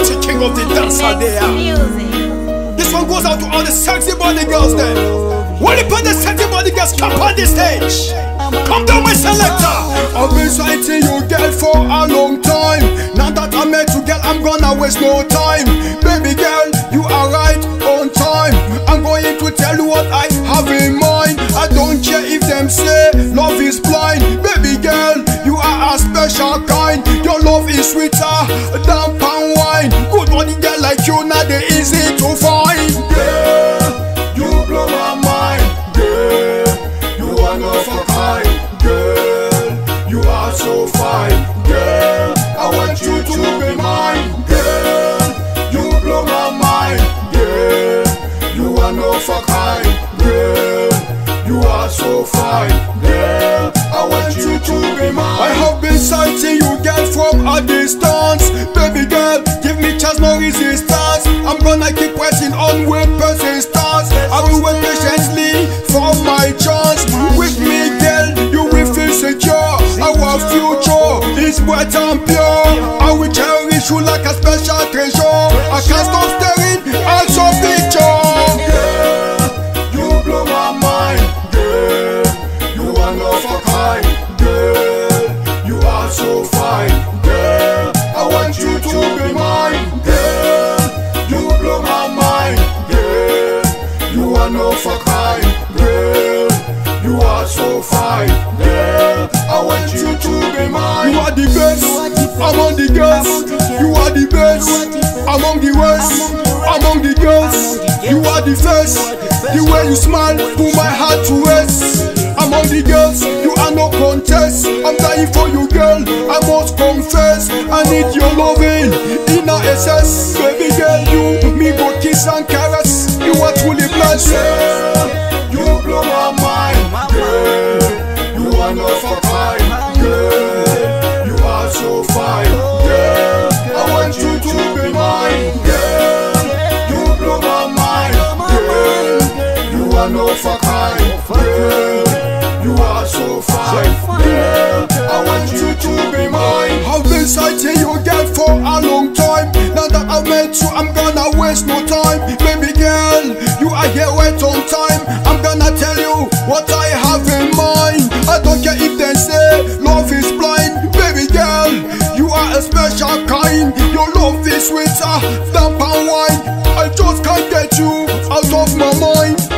Party king of the dancer there. This one goes out to all the sexy body girls then. When you put the sexy body girls come on the stage. Come down my selector. I've been sighting you girl for a long time. Now that I met you girl, I'm gonna waste no time. Baby girl, you are right on time. I'm going to tell you what I have in mind. I don't care if them say love is blind. Baby girl, you are a special kind. Your love is sweeter easy to find. Girl, you blow my mind. Girl, you are not for kind. Girl, you are so fine. Girl, I want you to be mine. Girl, you blow my mind. Girl, you are not for kind. Girl, you are so fine. Girl, and pure. I will cherish you like a special treasure. I can't stop staring at your picture. Girl, you blow my mind. Girl, you are not for kind. Girl, you are so fine. Girl, I want you to be mine. Girl, you blow my mind. Girl, you are not for kind. Girl, you are so fine. Girl, I want you to be among the worst among the girls. You are the first. The way you smile put my heart to rest. Among the girls, you are no contest. I'm dying for you, girl. I must confess, I need your loving in a SS. Baby girl, you me go kiss and caress. You are truly blessed. You blow my mind. Girl, you are for waste no time. Baby girl, you are here wait on time. I'm gonna tell you what I have in mind. I don't care if they say love is blind. Baby girl, you are a special kind. Your love is sweeter than palm wine. I just can't get you out of my mind.